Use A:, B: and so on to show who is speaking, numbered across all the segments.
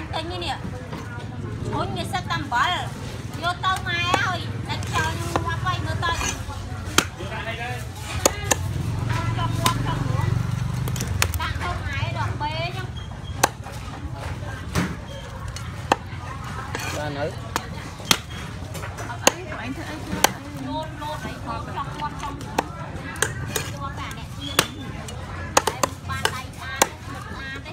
A: ង់ទិញនេះឈុញវាសិតតែអំបិលយកទៅម៉ែហើយតែចោលងាប់ហើយមើលទៅចុះងាប់ទៅនោះដាក់ទៅម៉ែដល់បេចឹង
B: បាននៅ
A: អីអញធ្វើអីធ្វើអីលោតលោតអីផងចង់គាត់ចង់គាត់តែអ្នកទៀនតែបានដៃស្អាតមុខស្អាតទេ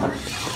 A: Oh,